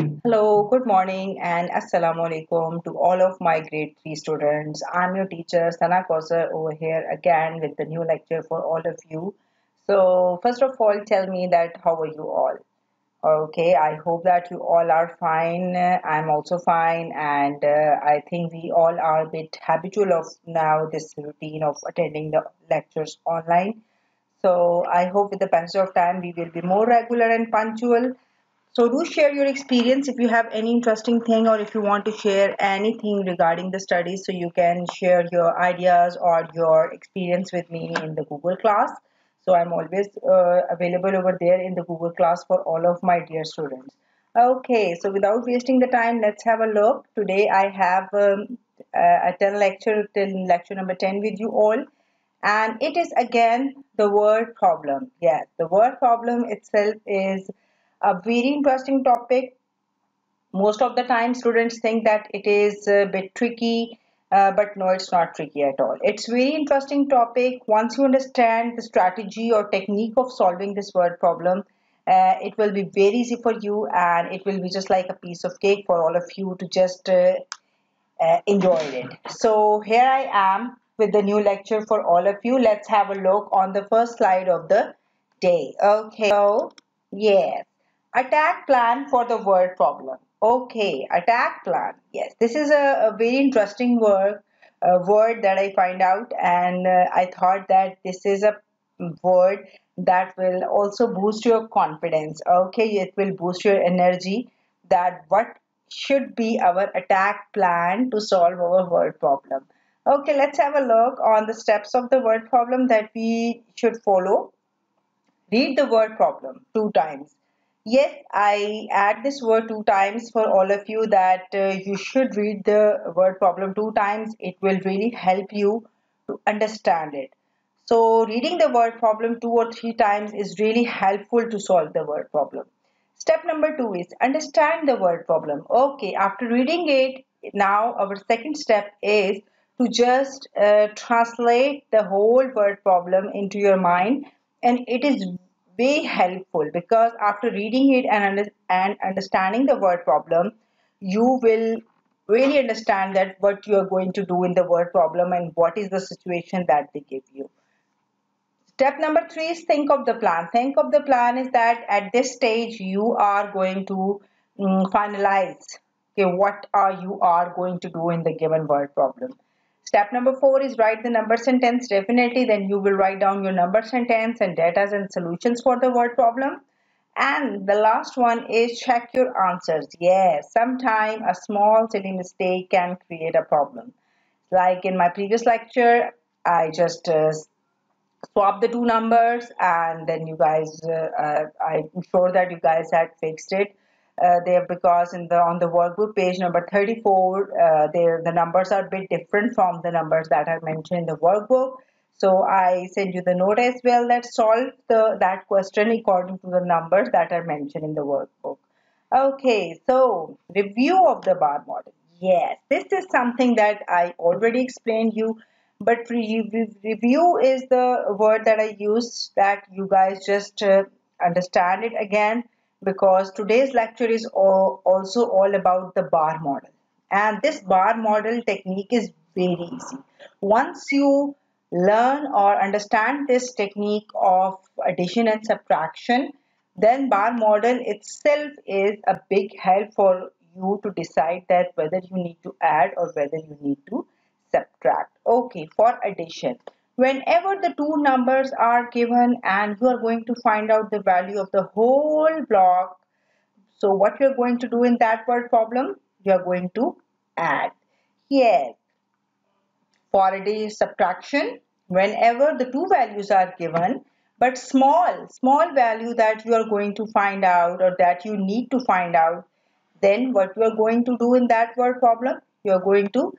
Hello, good morning, and assalamu alaikum to all of my grade 3 students. I'm your teacher Sana Kauser over here again with the new lecture for all of you. So, first of all, tell me that how are you all? Okay, I hope that you all are fine. I'm also fine, and uh, I think we all are a bit habitual of now this routine of attending the lectures online. So, I hope with the passage of time we will be more regular and punctual. So do share your experience if you have any interesting thing or if you want to share anything regarding the studies so you can share your ideas or your experience with me in the Google class. So I'm always uh, available over there in the Google class for all of my dear students. Okay, so without wasting the time, let's have a look. Today I have um, uh, a 10 lecture till lecture number 10 with you all and it is again the word problem. Yes, the word problem itself is a very interesting topic. Most of the time, students think that it is a bit tricky, uh, but no, it's not tricky at all. It's very interesting topic. Once you understand the strategy or technique of solving this word problem, uh, it will be very easy for you, and it will be just like a piece of cake for all of you to just uh, uh, enjoy it. So here I am with the new lecture for all of you. Let's have a look on the first slide of the day. Okay, so yes, attack plan for the word problem. Okay, attack plan. Yes, this is a, a very interesting word, a word that I find out, and uh, I thought that this is a word that will also boost your confidence. Okay, it will boost your energy. That what should be our attack plan to solve our word problem. Okay, let's have a look on the steps of the word problem that we should follow. Read the word problem two times. Yes, I add this word two times for all of you that uh, you should read the word problem two times. It will really help you to understand it. So reading the word problem two or three times is really helpful to solve the word problem. Step number two is understand the word problem. Okay, after reading it, now our second step is to just uh, translate the whole word problem into your mind and it is very helpful because after reading it and, under, and understanding the word problem you will really understand that what you are going to do in the word problem and what is the situation that they give you Step number three is think of the plan. Think of the plan is that at this stage you are going to um, finalize okay, what are you are going to do in the given word problem. Step number four is write the number sentence. Definitely then you will write down your number sentence and data and solutions for the word problem. And the last one is check your answers. Yes, sometime a small silly mistake can create a problem. Like in my previous lecture, I just uh, swap the two numbers and then you guys uh, uh, i'm sure that you guys had fixed it uh, there because in the on the workbook page number 34 uh, there the numbers are a bit different from the numbers that are mentioned in the workbook so i send you the note as well that solve the that question according to the numbers that are mentioned in the workbook okay so review of the bar model. Yes this is something that i already explained you but re- re- review is the word that I use that you guys just uh, understand it again because today's lecture is all, also all about the bar model. And this bar model technique is very easy. Once you learn or understand this technique of addition and subtraction, then bar model itself is a big help for you to decide that whether you need to add or whether you need to subtract. Okay, for addition. Whenever the two numbers are given and you are going to find out the value of the whole block, so what you're going to do in that word problem, you're going to add. For addition subtraction, whenever the two values are given, but small, small value that you are going to find out or that you need to find out, then what you are going to do in that word problem, you are going to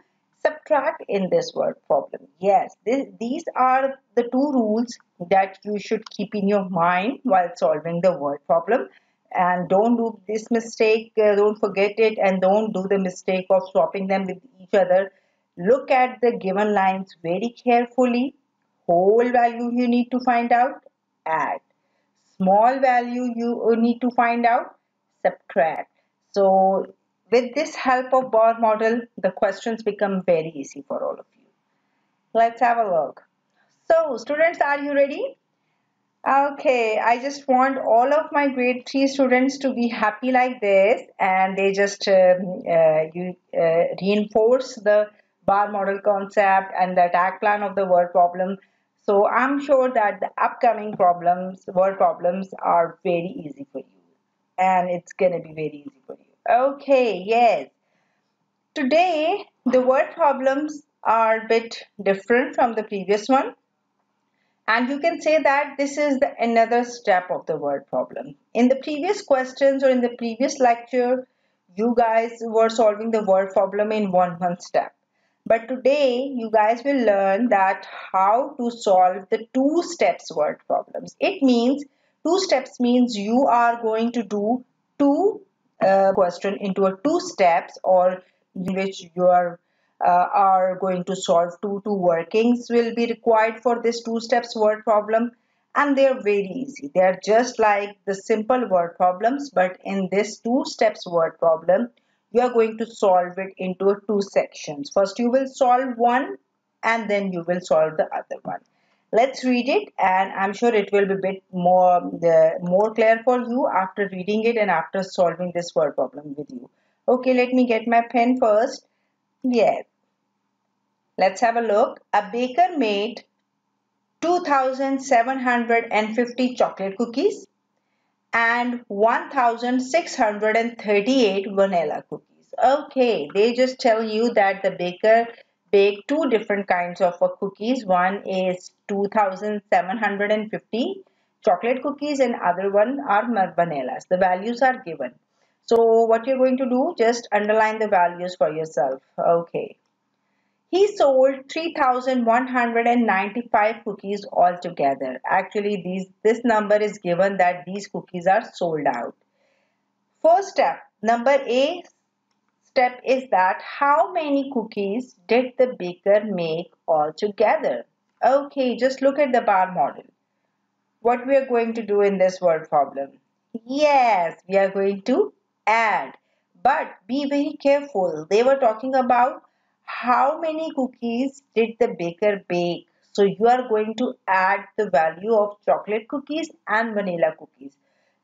subtract in this word problem. Yes, this, these are the two rules that you should keep in your mind while solving the word problem. And don't do this mistake, uh, don't forget it, and don't do the mistake of swapping them with each other. Look at the given lines very carefully. Whole value you need to find out, add. Small value you need to find out, subtract So with this help of bar model, the questions become very easy for all of you. Let's have a look. So students, are you ready? Okay, I just want all of my grade 3 students to be happy like this and they just um, uh, you uh, reinforce the bar model concept and the attack plan of the word problem. So I'm sure that the upcoming problems, word problems are very easy for you and it's gonna be very easy. Okay, yes. Today the word problems are a bit different from the previous one and you can say that this is the another step of the word problem. In the previous questions or in the previous lecture, you guys were solving the word problem in one one step. But today you guys will learn that how to solve the two steps word problems. It means two steps means you are going to do two uh, question into a two steps or in which you are uh, are going to solve two two workings will be required for this two steps word problem. And they are very easy. They are just like the simple word problems but in this two steps word problem you are going to solve it into two sections. First you will solve one and then you will solve the other one let's read it and i'm sure it will be a bit more the more clear for you after reading it and after solving this word problem with you okay let me get my pen first yes Let's have a look. A baker made 2750 chocolate cookies and 1638 vanilla cookies. Okay, they just tell you that the baker baked two different kinds of uh, cookies. One is 2750 chocolate cookies and other one are vanillas. The values are given. So what you're going to do, just underline the values for yourself. Okay. He sold 3,195 cookies altogether. Actually, these, this number is given that these cookies are sold out. First step, number A step is that how many cookies did the baker make altogether? Okay, just look at the bar model. What we are going to do in this word problem? Yes, we are going to add. But be very careful. They were talking about how many cookies did the baker bake? So you are going to add the value of chocolate cookies and vanilla cookies,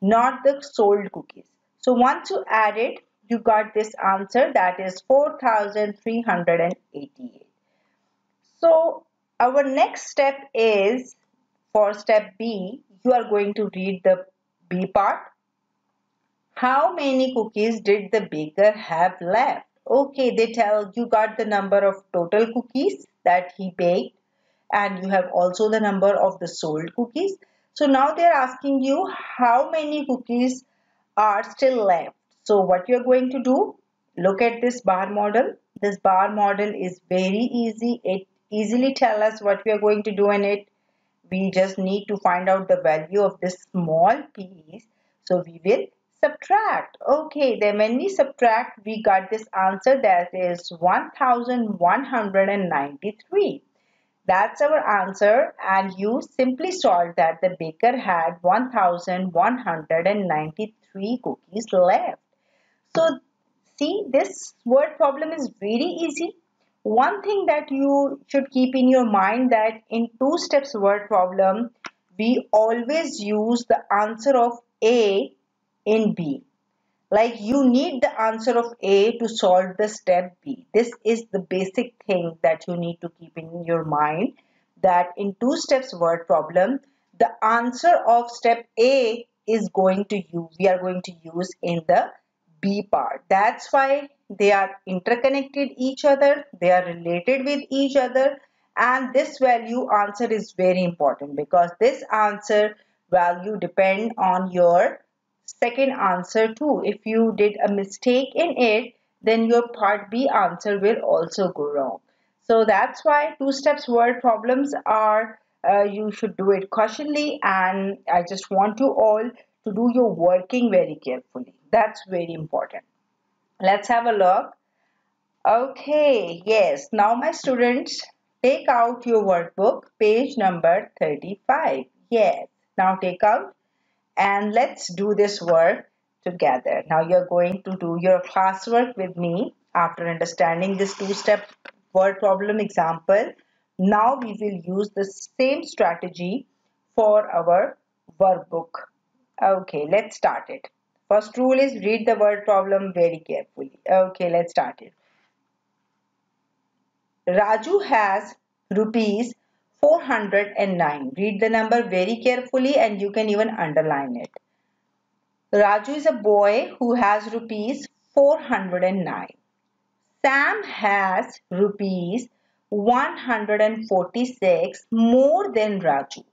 not the sold cookies. So once you add it, you got this answer that is 4388. So our next step is for step B, you are going to read the B part. How many cookies did the baker have left? Okay, they tell you got the number of total cookies that he baked and you have also the number of the sold cookies. So now they're asking you how many cookies are still left. So what you're going to do, look at this bar model. This bar model is very easy. It easily tell us what we are going to do in it. We just need to find out the value of this small piece. So we will subtract okay then when we subtract we got this answer that is 1193 that's our answer and you simply solve that the baker had 1193 cookies left so see this word problem is very easy one thing that you should keep in your mind that in two steps word problem we always use the answer of a in B. Like you need the answer of A to solve the step B. This is the basic thing that you need to keep in your mind that in two steps word problem, the answer of step A is going to use, we are going to use in the B part. That's why they are interconnected each other, they are related with each other and this value answer is very important because this answer value depend on your second answer too. If you did a mistake in it, then your part B answer will also go wrong. So that's why two steps word problems are uh, you should do it cautiously and I just want you all to do your working very carefully. That's very important. Let's have a look. Okay, yes. Now my students, take out your workbook, page number 35. Yes. Now take out and let's do this work together. Now you're going to do your classwork with me after understanding this two-step word problem example. Now we will use the same strategy for our workbook. Okay, let's start it. First rule is read the word problem very carefully. Okay, let's start it. Raju has rupees 409. Read the number very carefully and you can even underline it. Raju is a boy who has rupees 409. Sam has rupees 146 more than Raju.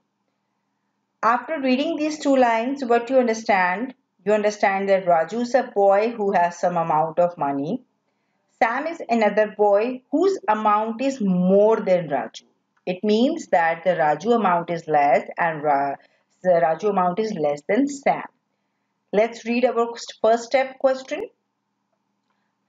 After reading these two lines, what you understand? You understand that Raju is a boy who has some amount of money. Sam is another boy whose amount is more than Raju. It means that the Raju amount is less and Ra the Raju amount is less than Sam. Let's read our first step question.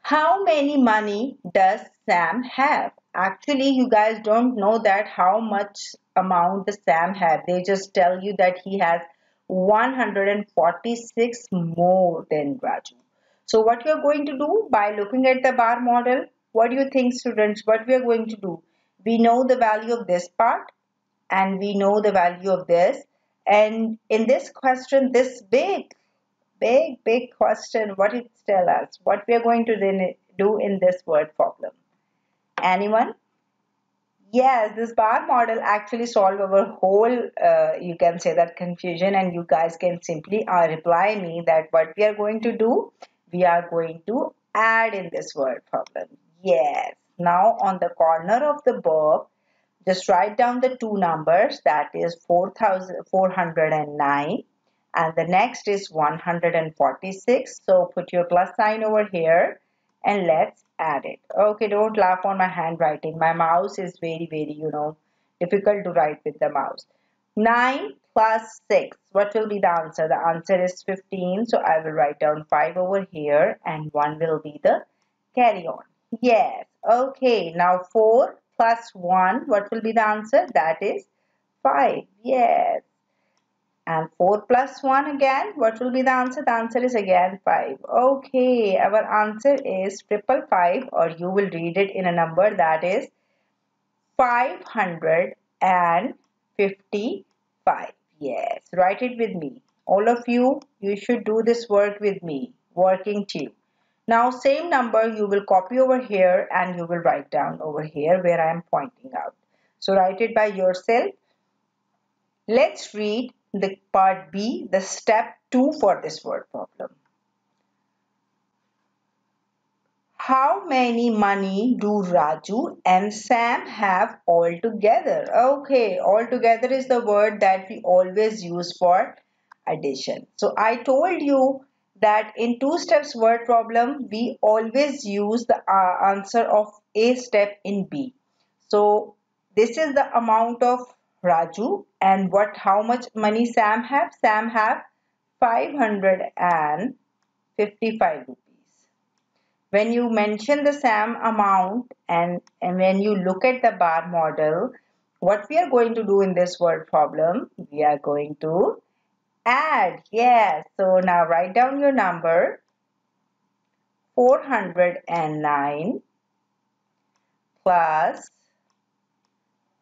How many money does Sam have? Actually, you guys don't know that how much amount the Sam have. They just tell you that he has 146 more than Raju. So what we are going to do by looking at the bar model, what do you think students, what we are going to do? We know the value of this part and we know the value of this. And in this question, this big, big, big question, what it tell us? What we are going to do in this word problem? Anyone? Yes, this bar model actually solve our whole, uh, you can say that confusion and you guys can simply uh, reply me that what we are going to do, we are going to add in this word problem. Yes. Now on the corner of the book, just write down the two numbers that is 4409 and the next is 146. So put your plus sign over here and let's add it. Okay, don't laugh on my handwriting. My mouse is very, very, you know, difficult to write with the mouse. 9 plus 6. What will be the answer? The answer is 15. So I will write down 5 over here and 1 will be the carry on. Yes. Okay. Now 4 plus 1. What will be the answer? That is 5. Yes. And 4 plus 1 again, what will be the answer? The answer is again 5. Okay, our answer is triple 5 or you will read it in a number that is 555. Yes, write it with me. All of you, you should do this work with me, working team. Now same number you will copy over here and you will write down over here where I am pointing out. So write it by yourself. Let's read the part B, the step 2 for this word problem. How many money do Raju and Sam have all together? Okay, all together is the word that we always use for addition. So I told you that in two steps word problem, we always use the uh, answer of A step in B. So this is the amount of Raju and what how much money Sam have? Sam have 555 rupees. When you mention the Sam amount and, and when you look at the bar model, what we are going to do in this word problem, we are going to add. Yes, so now write down your number 409 plus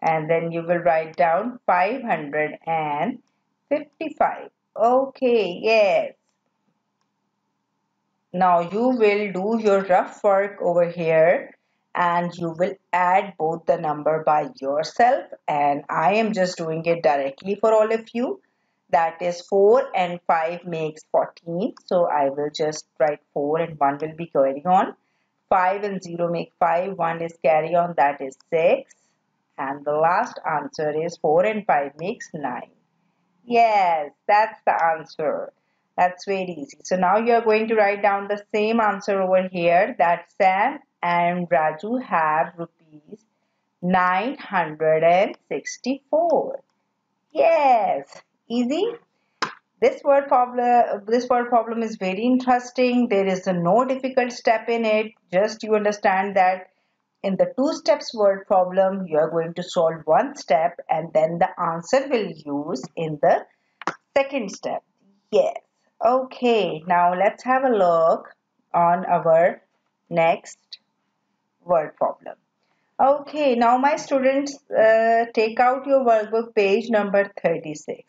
and then you will write down 555 okay yes. Now you will do your rough work over here and you will add both the number by yourself. And I am just doing it directly for all of you. That is 4 and 5 makes 14 so I will just write 4 and 1 will be carry on. 5 and 0 make 5 1 is carry on. That is 6 and the last answer is 4 and 5 makes 9. Yes, that's the answer. That's very easy. So now you are going to write down the same answer over here that Sam and Raju have rupees 964. Yes, easy. This word problem this word problem is very interesting. There is no difficult step in it. Just you understand that in the two steps word problem, you are going to solve one step and then the answer will use in the second step. Yes. Okay, now let's have a look on our next word problem. Okay, now my students, uh, take out your workbook page number 36.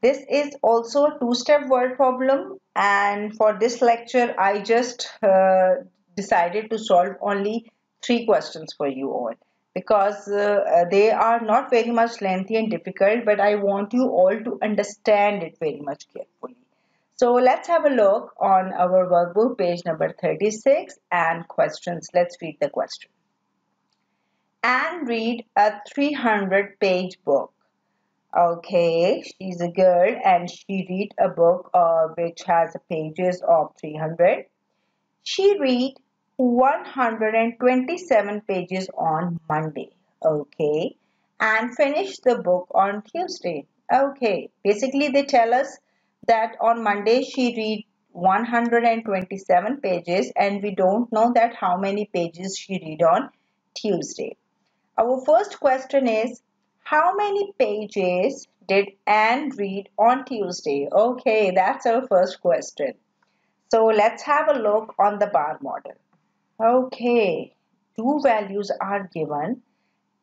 This is also a two-step word problem and for this lecture I just uh, decided to solve only three questions for you all because uh, they are not very much lengthy and difficult but I want you all to understand it very much carefully. So let's have a look on our workbook page number 36 and questions. Let's read the question. Anne read a 300 page book. Okay, she's a girl and she read a book uh, which has pages of 300. She read 127 pages on Monday. Okay, and finish the book on Tuesday. Okay, basically they tell us that on Monday she read 127 pages and we don't know that how many pages she read on Tuesday. Our first question is how many pages did Anne read on Tuesday? Okay, that's our first question. So let's have a look on the bar model. Okay, two values are given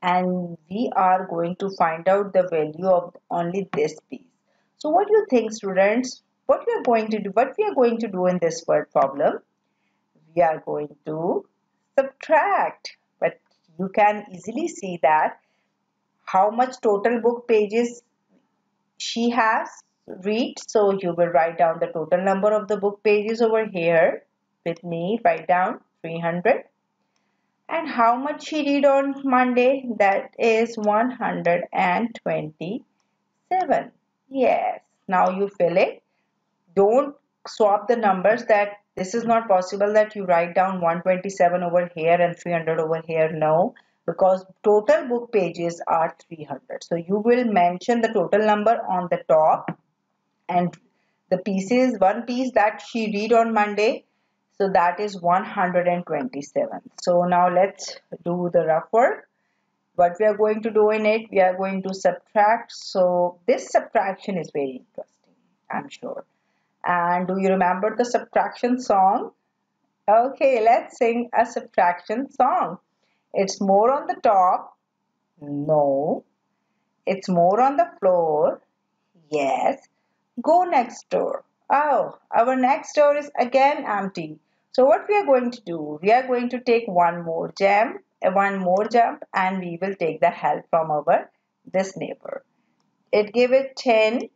and we are going to find out the value of only this piece. So what do you think students? What we are going to do? What we are going to do in this word problem? We are going to subtract but you can easily see that how much total book pages she has read so you will write down the total number of the book pages over here with me write down 300 and how much she read on Monday that is 127 yes now you fill it don't swap the numbers that this is not possible that you write down 127 over here and 300 over here. No, because total book pages are 300. So you will mention the total number on the top and the pieces, one piece that she read on Monday. So that is 127. So now let's do the rough work. What we are going to do in it, we are going to subtract. So this subtraction is very interesting, I'm sure. And do you remember the subtraction song? Okay, let's sing a subtraction song. It's more on the top. No. It's more on the floor. Yes. Go next door. Oh, our next door is again empty. So what we are going to do? We are going to take one more jump, uh, one more jump and we will take the help from our this neighbor. It gave it 10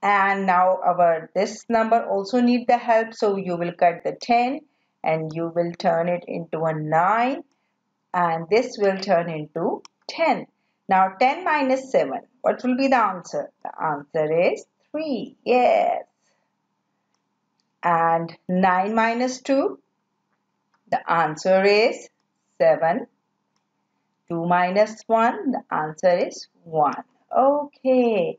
and now our this number also need the help so you will cut the 10 and you will turn it into a 9 and this will turn into 10 now 10 minus 7 what will be the answer the answer is 3 yes and 9 minus 2 the answer is 7 2 minus 1 the answer is 1 okay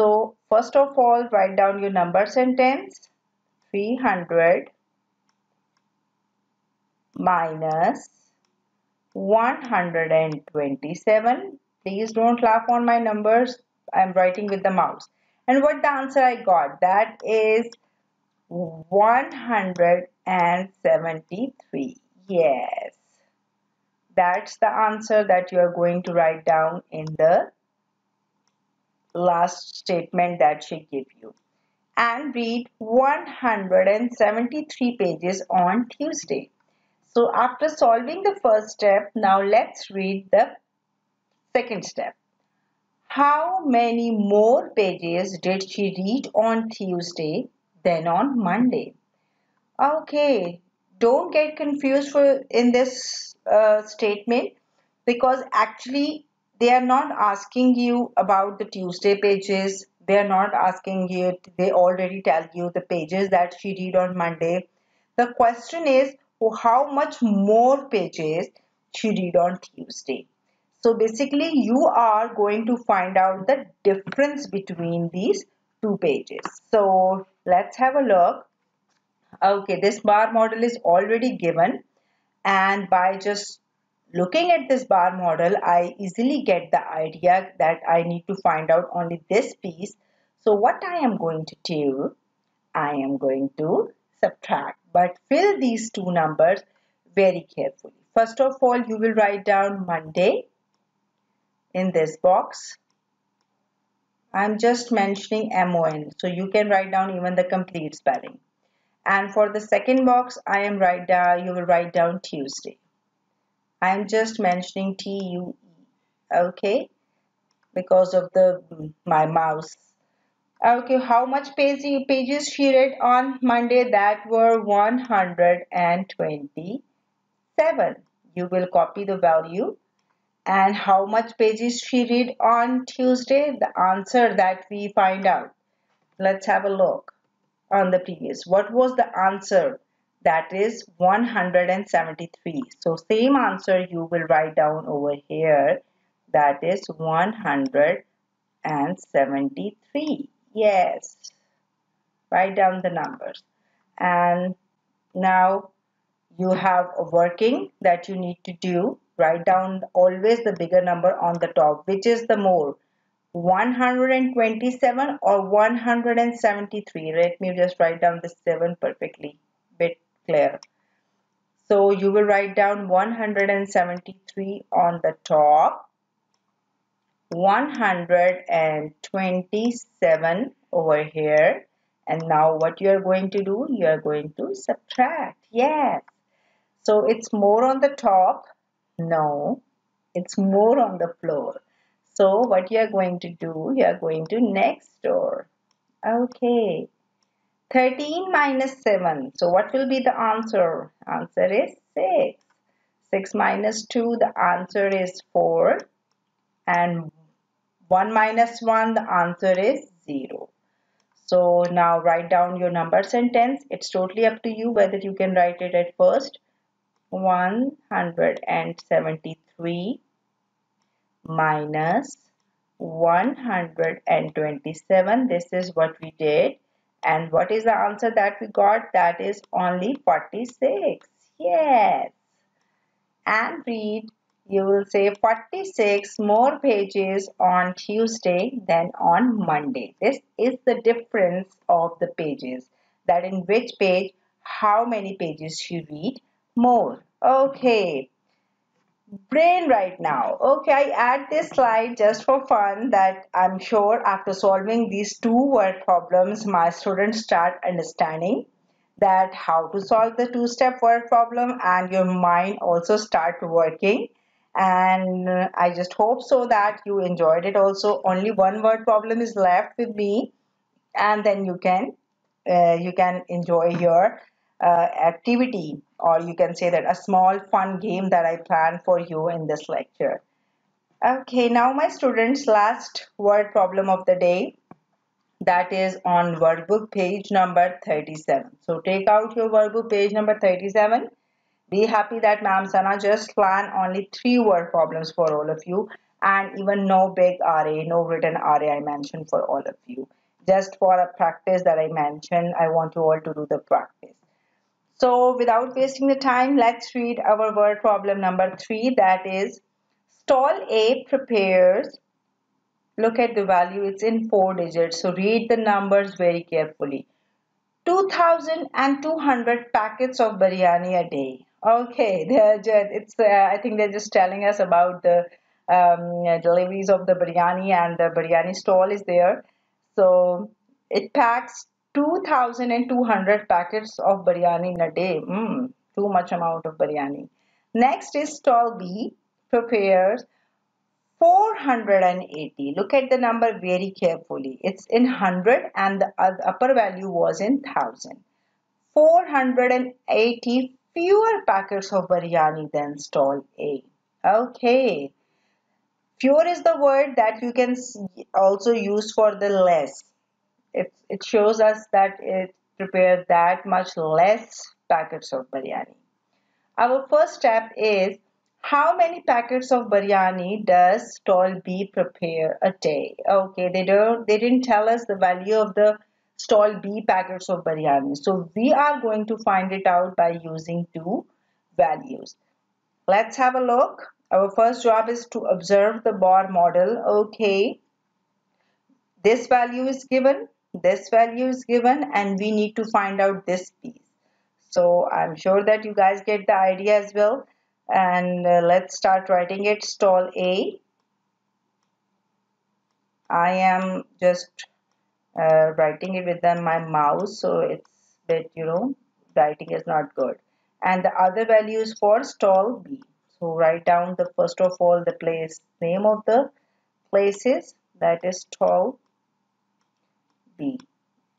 so first of all, write down your number sentence. 300 minus 127. Please don't laugh on my numbers. I'm writing with the mouse. And what the answer I got? That is 173. Yes. That's the answer that you are going to write down in the last statement that she gave you and read 173 pages on Tuesday. So after solving the first step, now let's read the second step. How many more pages did she read on Tuesday than on Monday? Okay, don't get confused for in this uh, statement because actually they are not asking you about the Tuesday pages. They are not asking you, they already tell you the pages that she read on Monday. The question is how much more pages she read on Tuesday. So basically you are going to find out the difference between these two pages. So let's have a look. Okay, this bar model is already given and by just Looking at this bar model, I easily get the idea that I need to find out only this piece. So what I am going to do, I am going to subtract. But fill these two numbers very carefully. First of all, you will write down Monday in this box. I'm just mentioning MON. So you can write down even the complete spelling. And for the second box, I am write down, you will write down Tuesday. I'm just mentioning T-U-E. Okay. Because of the my mouse Okay, how much page, pages she read on Monday? That were 127. You will copy the value. And how much pages she read on Tuesday? The answer that we find out. Let's have a look on the previous. What was the answer? That is 173. So same answer you will write down over here. That is 173 yes write down the numbers and now you have a working that you need to do write down always the bigger number on the top which is the more 127 or 173 let me just write down the 7 perfectly bit clear. So you will write down 173 on the top 127 over here and now what you are going to do? You are going to subtract. Yes so it's more on the top. No. It's more on the floor. So what you are going to do you are going to next door. Okay. 13 minus 7 so what will be the answer? Answer is 6 6 minus 2 the answer is 4 and 1 minus 1 the answer is 0 so now write down your number sentence it's totally up to you whether you can write it at first 173 minus 127 this is what we did. And what is the answer that we got? That is only 46 yes. And read you will say 46 more pages on Tuesday than on Monday. This is the difference of the pages. That in which page how many pages you read more. Okay. Brain right now. Okay, I add this slide just for fun that I'm sure after solving these two word problems, my students start understanding that how to solve the two-step word problem and your mind also start working and I just hope so that you enjoyed it also only one word problem is left with me and then you can uh, you can enjoy your uh, activity or you can say that a small fun game that I planned for you in this lecture okay now my students last word problem of the day that is on workbook page number 37 so take out your workbook page number 37 be happy that Ma'am Sana just planned only three word problems for all of you and even no big RA, no written RA I mentioned for all of you. Just for a practice that I mentioned, I want you all to do the practice. So without wasting the time, let's read our word problem number three. That is, stall A prepares. Look at the value, it's in four digits. So read the numbers very carefully. 2,200 packets of biryani a day. Okay, they're just, it's uh, I think they're just telling us about the um, deliveries of the biryani and the biryani stall is there. So it packs 2,200 packets of biryani in a day. Mm, too much amount of biryani. Next is stall B prepares 480. Look at the number very carefully. It's in 100 and the upper value was in 1000. 480 fewer packets of biryani than stall A. Okay. Fewer is the word that you can also use for the less. It, it shows us that it prepared that much less packets of biryani. Our first step is how many packets of biryani does stall B prepare a day? Okay, they don't they didn't tell us the value of the stall B packets of biryani. So we are going to find it out by using two values. Let's have a look. Our first job is to observe the bar model. Okay. this value is given this value is given and we need to find out this piece. So I'm sure that you guys get the idea as well. And uh, let's start writing it. Stall A. I am just uh, writing it with my mouse so it's bit you know writing is not good. And the other values for stall B. So write down the first of all the place name of the places that is stall B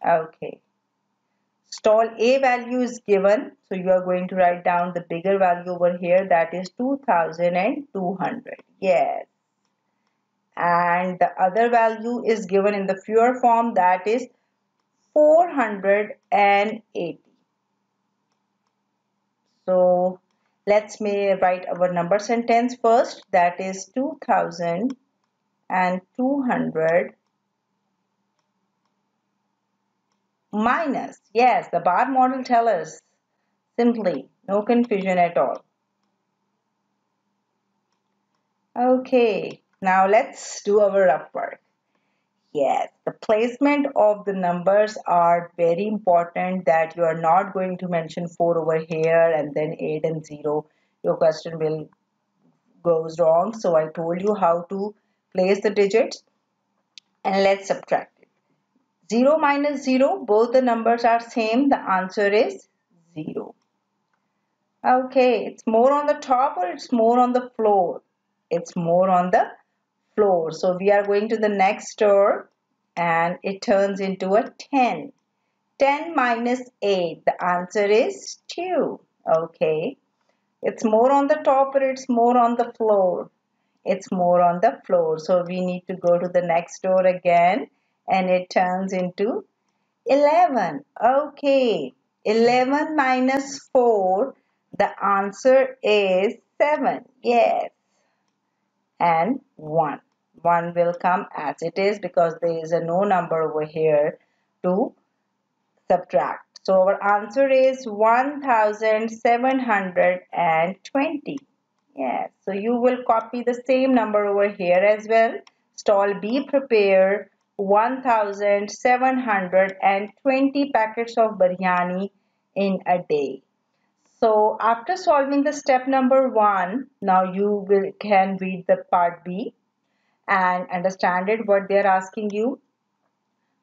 okay. Stall A value is given. So you are going to write down the bigger value over here. That is 2200 yes. And the other value is given in the fewer form. That is 480 so let's may write our number sentence first. That is 2200 minus yes the bar model tell us simply no confusion at all okay now let's do our rough work Yes, the placement of the numbers are very important that you are not going to mention 4 over here and then 8 and 0. Your question will goes wrong. So I told you how to place the digits and let's subtract. 0 minus 0, both the numbers are same. The answer is 0. Okay, it's more on the top or it's more on the floor? It's more on the floor. So we are going to the next door and it turns into a 10. 10 minus 8, the answer is 2. Okay. It's more on the top or it's more on the floor? It's more on the floor. So we need to go to the next door again and it turns into 11. Okay. 11 minus 4, the answer is 7. Yes. And 1. 1 will come as it is because there is a no number over here to subtract. So our answer is 1720. Yes, so you will copy the same number over here as well. Stall B prepare 1720 packets of biryani in a day. So after solving the step number one, now you will can read the part B and understand it what they're asking you.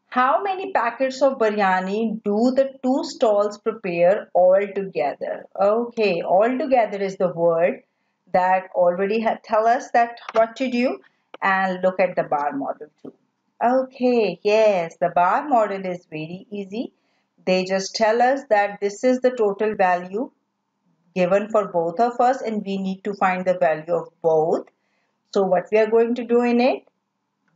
How many packets of biryani do the two stalls prepare all together? Okay, all together is the word that already tell us that what to do and look at the bar model too. Okay, yes, the bar model is very easy. They just tell us that this is the total value given for both of us and we need to find the value of both so what we are going to do in it?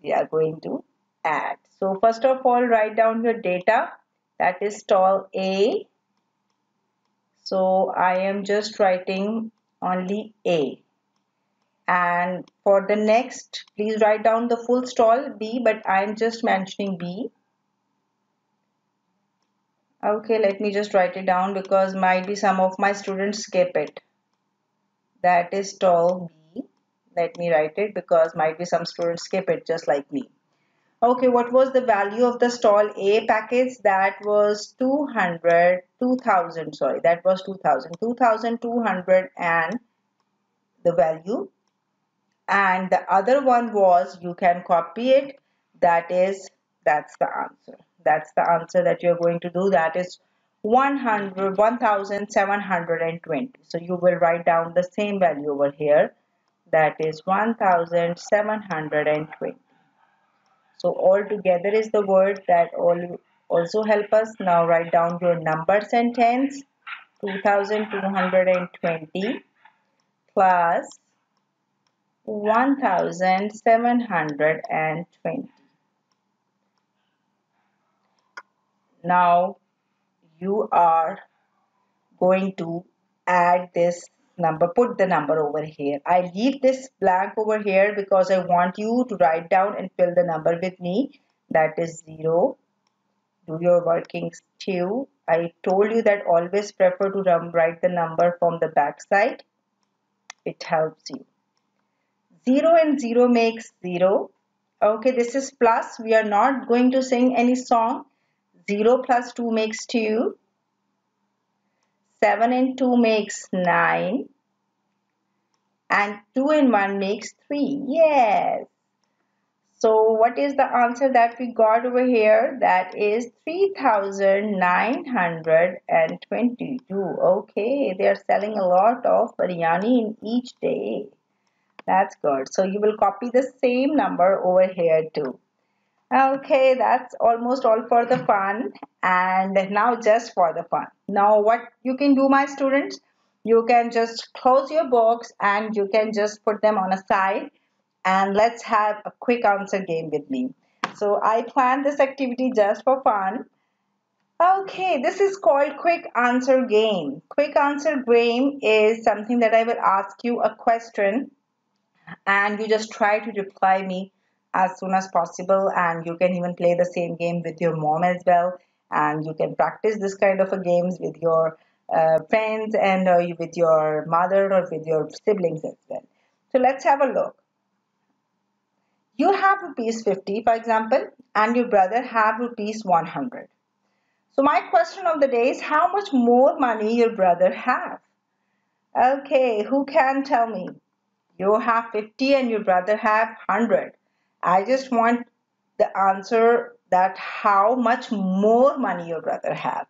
We are going to add. So first of all, write down your data. That is stall A. So I am just writing only A. And for the next, please write down the full stall B, but I am just mentioning B. Okay, let me just write it down because might be some of my students skip it. That is stall B. Let me write it because might be some students skip it just like me. Okay what was the value of the stall a package? That was 200 2000 sorry. That was 2000 2200 and the value and the other one was you can copy it. That is that's the answer. That's the answer that you're going to do. That is 100 1720 so you will write down the same value over here. That is 1720 so all together is the word that all also help us. Now write down your number sentence 2220 plus 1720 now you are going to add this number put the number over here. I leave this blank over here because I want you to write down and fill the number with me. That is 0 do your workings too I told you that always prefer to write the number from the back side. It helps you 0 and 0 makes 0 Okay, this is plus. We are not going to sing any song. 0 plus 2 makes 2. 7 and 2 makes 9. And 2 and 1 makes 3. Yes. So what is the answer that we got over here? That is 3922. Okay, they are selling a lot of biryani in each day. That's good. So you will copy the same number over here too. Okay, that's almost all for the fun. And now just for the fun. Now what you can do my students? You can just close your books and you can just put them on a side and let's have a quick answer game with me. So I planned this activity just for fun. Okay, this is called quick answer game. Quick answer game is something that I will ask you a question and you just try to reply me as soon as possible and you can even play the same game with your mom as well and you can practice this kind of a games with your uh, friends and uh, with your mother or with your siblings as well. So let's have a look. You have rupees 50 for example and your brother have rupees 100. So my question of the day is how much more money your brother have? Okay, who can tell me? You have 50 and your brother have 100. I just want the answer that how much more money your brother have.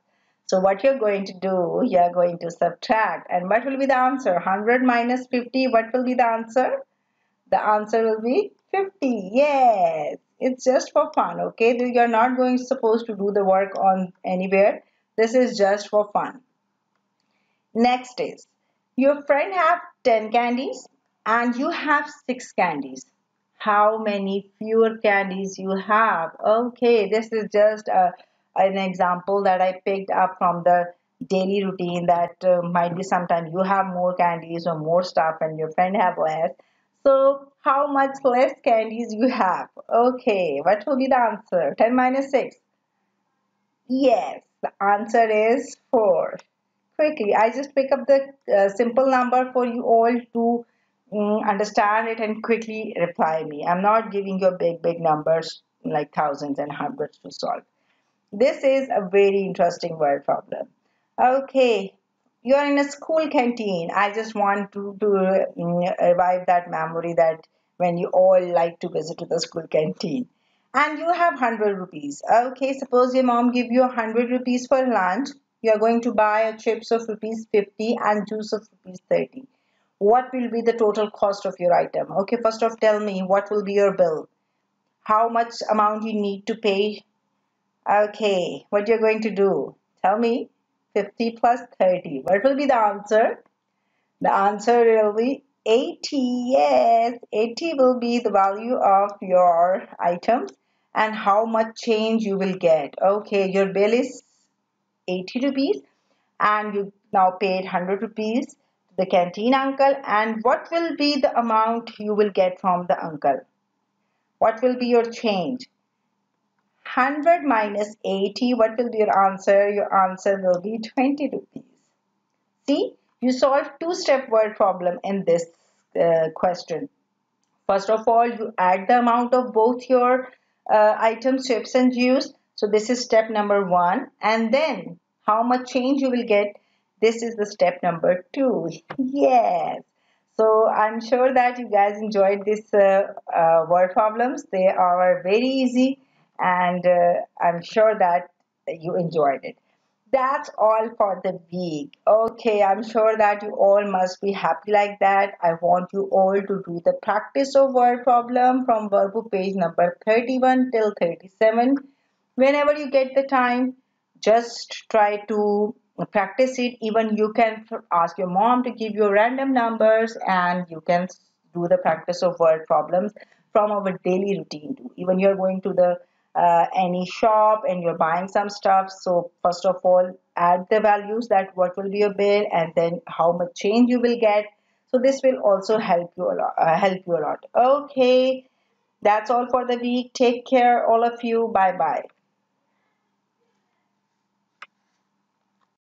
So what you're going to do, you're going to subtract. And what will be the answer? 100 minus 50, what will be the answer? The answer will be 50. Yes, it's just for fun, okay? You're not going supposed to do the work on anywhere. This is just for fun. Next is, your friend have 10 candies and you have six candies. How many fewer candies you have? Okay this is just a, an example that i picked up from the daily routine that uh, might be sometimes you have more candies or more stuff and your friend have less. So how much less candies you have? Okay what will be the answer? 10 minus 6 yes the answer is 4 quickly i just pick up the uh, simple number for you all to understand it and quickly reply me. I'm not giving you big, big numbers like thousands and hundreds to solve. This is a very interesting word problem. Okay, you are in a school canteen. I just want to, to mm, revive that memory that when you all like to visit to the school canteen. And you have 100 rupees. Okay, suppose your mom give you 100 rupees for lunch. You are going to buy a chips of rupees 50 and juice of rupees 30 what will be the total cost of your item? Okay first off tell me what will be your bill? How much amount you need to pay? Okay what you're going to do? Tell me 50 plus 30 what will be the answer? The answer will be 80 yes 80 will be the value of your items and how much change you will get. Okay your bill is 80 rupees and you now paid 100 rupees the canteen uncle and what will be the amount you will get from the uncle? What will be your change? 100 minus 80, what will be your answer? Your answer will be 20 rupees. See, you solved two-step word problem in this uh, question. First of all, you add the amount of both your uh, items, chips and juice. So this is step number one. And then how much change you will get this is the step number two. yes. So I'm sure that you guys enjoyed this uh, uh, word problems. They are very easy and uh, I'm sure that you enjoyed it. That's all for the week. Okay, I'm sure that you all must be happy like that. I want you all to do the practice of word problem from workbook page number 31 till 37. Whenever you get the time, just try to practice it. Even you can ask your mom to give you random numbers and you can do the practice of word problems from our daily routine too. Even you're going to the uh, any shop and you're buying some stuff so first of all add the values that what will be your bill and then how much change you will get. So this will also help you a lot uh, help you a lot. Okay. That's all for the week. Take care all of you. Bye bye